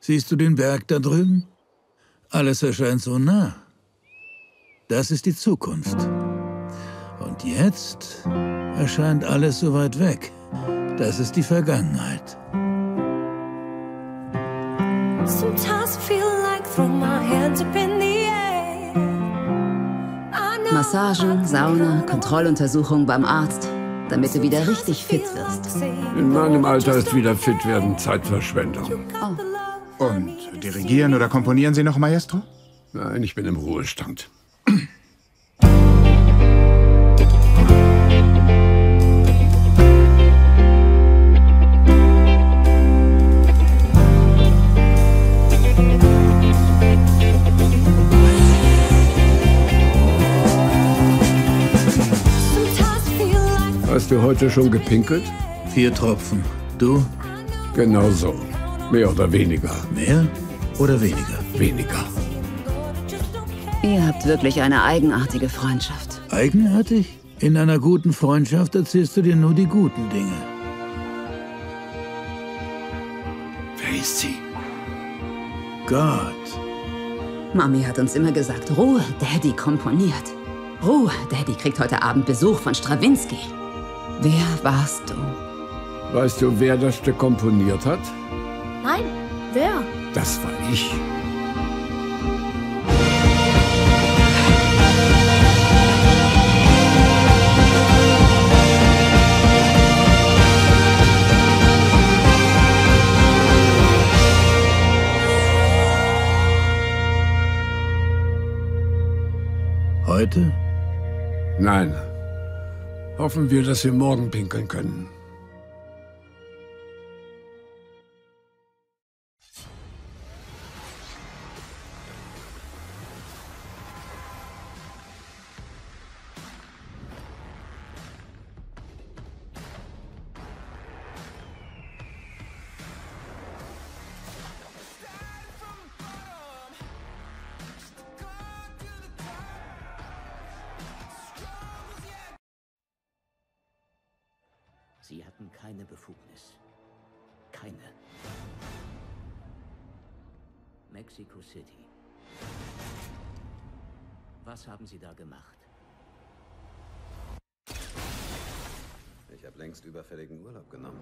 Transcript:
Siehst du den Berg da drüben? Alles erscheint so nah. Das ist die Zukunft. Und jetzt erscheint alles so weit weg. Das ist die Vergangenheit. Massagen, Sauna, Kontrolluntersuchung beim Arzt, damit du wieder richtig fit wirst. In meinem Alter ist wieder fit werden Zeitverschwendung. Oh. Und dirigieren oder komponieren Sie noch, Maestro? Nein, ich bin im Ruhestand. Hast du heute schon gepinkelt? Vier Tropfen. Du? Genau so. Mehr oder weniger. Mehr oder weniger? Weniger. Ihr habt wirklich eine eigenartige Freundschaft. Eigenartig? In einer guten Freundschaft erzählst du dir nur die guten Dinge. Wer ist sie? Gott. Mami hat uns immer gesagt, Ruhe, Daddy komponiert. Ruhe, Daddy kriegt heute Abend Besuch von Strawinski. Wer warst du? Weißt du, wer das Stück komponiert hat? Nein, wer? Das war ich. Heute? Nein. Hoffen wir, dass wir morgen pinkeln können. Sie hatten keine Befugnis. Keine. Mexico City. Was haben Sie da gemacht? Ich habe längst überfälligen Urlaub genommen.